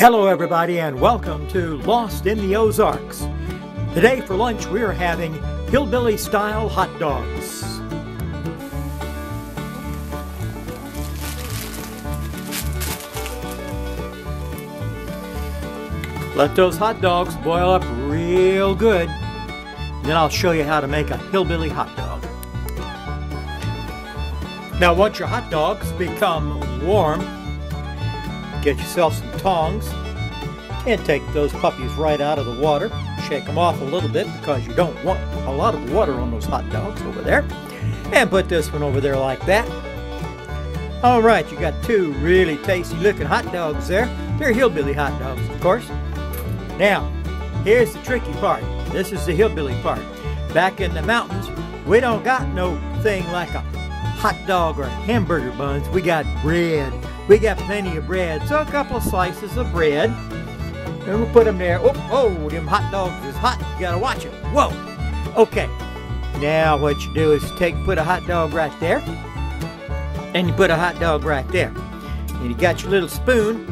Hello, everybody, and welcome to Lost in the Ozarks. Today for lunch, we are having hillbilly style hot dogs. Let those hot dogs boil up real good. Then I'll show you how to make a hillbilly hot dog. Now, once your hot dogs become warm, get yourself some tongs and take those puppies right out of the water. Shake them off a little bit because you don't want a lot of water on those hot dogs over there. And put this one over there like that. All right, you got two really tasty looking hot dogs there. They're hillbilly hot dogs, of course. Now, here's the tricky part. This is the hillbilly part. Back in the mountains, we don't got no thing like a hot dog or hamburger buns. We got bread. We got plenty of bread. So a couple of slices of bread. And we'll put them there. Oh, oh, them hot dogs is hot. You gotta watch it. Whoa. Okay. Now what you do is take put a hot dog right there. And you put a hot dog right there. And you got your little spoon.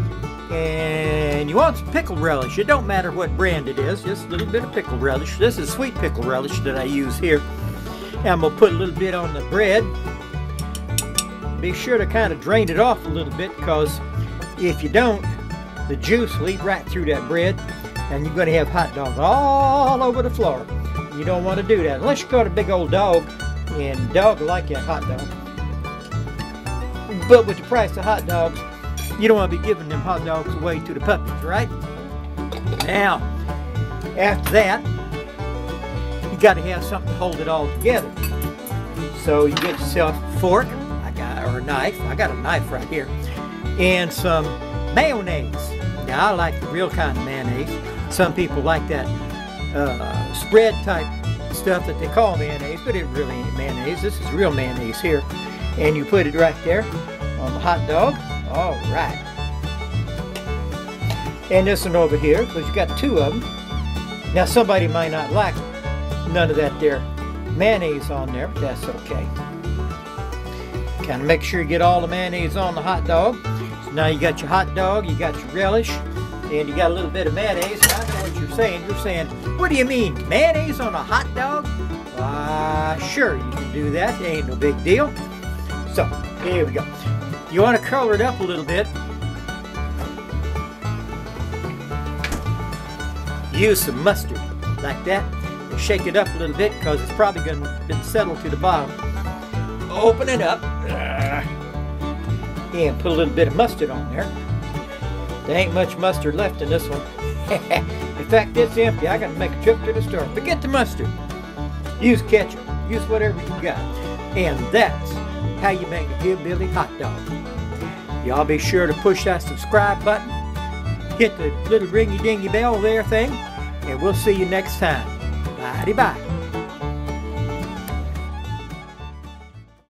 And you want some pickle relish. It don't matter what brand it is, just a little bit of pickle relish. This is sweet pickle relish that I use here. And I'm gonna put a little bit on the bread. Be sure to kind of drain it off a little bit because if you don't, the juice will eat right through that bread and you're gonna have hot dogs all over the floor. You don't want to do that unless you got a big old dog and dog like that hot dog. But with the price of hot dogs, you don't want to be giving them hot dogs away to the puppies, right? Now, after that, you got to have something to hold it all together. So you get yourself a fork, or knife. I got a knife right here, and some mayonnaise. Now I like the real kind of mayonnaise. Some people like that uh, spread type stuff that they call mayonnaise, but it really ain't mayonnaise. This is real mayonnaise here, and you put it right there on the hot dog. All right. And this one over here, because you got two of them. Now somebody might not like none of that there mayonnaise on there, but that's okay. Kind of make sure you get all the mayonnaise on the hot dog. So now you got your hot dog, you got your relish, and you got a little bit of mayonnaise. I know what you're saying. You're saying, what do you mean, mayonnaise on a hot dog? Uh, sure, you can do that. It ain't no big deal. So, here we go. You want to color it up a little bit. Use some mustard, like that. And shake it up a little bit because it's probably going to been settled to the bottom. Open it up. And put a little bit of mustard on there. There ain't much mustard left in this one. in fact, it's empty. I got to make a trip to the store. Forget the mustard. Use ketchup. Use whatever you got. And that's how you make a hillbilly hot dog. Y'all be sure to push that subscribe button, hit the little ringy dingy bell there thing, and we'll see you next time. Bye bye.